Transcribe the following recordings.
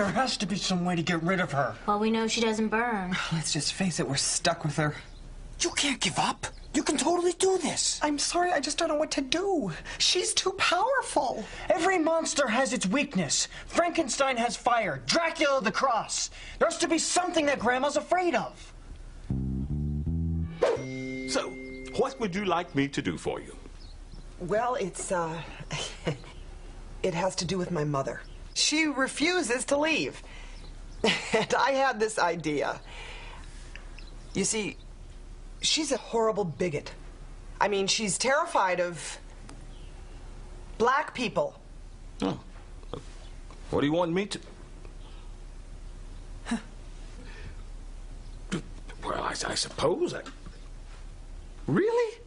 There has to be some way to get rid of her. Well, we know she doesn't burn. Let's just face it, we're stuck with her. You can't give up. You can totally do this. I'm sorry, I just don't know what to do. She's too powerful. Every monster has its weakness. Frankenstein has fire, Dracula the cross. There has to be something that Grandma's afraid of. So, what would you like me to do for you? Well, it's, uh. it has to do with my mother. She refuses to leave. and I had this idea. You see, she's a horrible bigot. I mean, she's terrified of black people. Oh. What do you want me to... well, I, I suppose I... Really?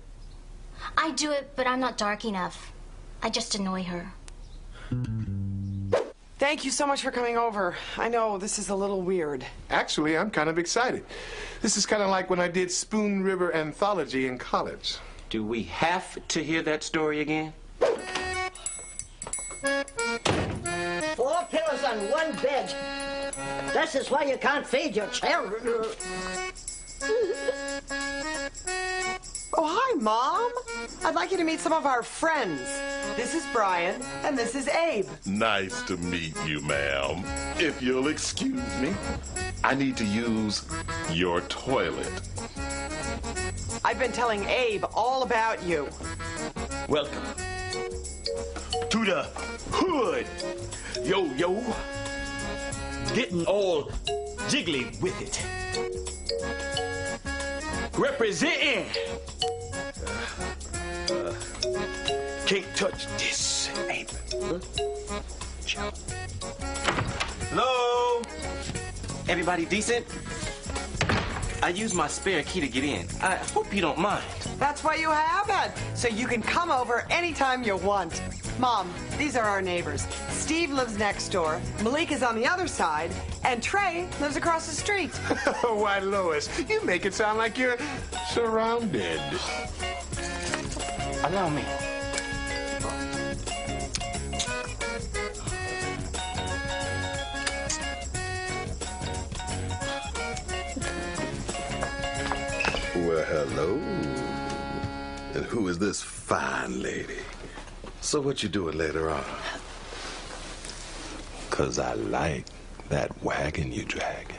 I do it, but I'm not dark enough. I just annoy her. Thank you so much for coming over. I know this is a little weird. Actually, I'm kind of excited. This is kind of like when I did Spoon River Anthology in college. Do we have to hear that story again? Four pillows on one bed. This is why you can't feed your children. Hi, Mom. I'd like you to meet some of our friends. This is Brian, and this is Abe. Nice to meet you, ma'am. If you'll excuse me, I need to use your toilet. I've been telling Abe all about you. Welcome to the hood. Yo, yo. Getting all jiggly with it. Representing. Can't touch this. Abe. Huh? Chill. Hello? Everybody decent? I used my spare key to get in. I hope you don't mind. That's why you have it, so you can come over anytime you want. Mom, these are our neighbors. Steve lives next door, Malik is on the other side, and Trey lives across the street. Why, Lois, you make it sound like you're surrounded. Allow me. Well, hello. And who is this fine lady? So what you doing later on? Cause I like that wagon you dragging.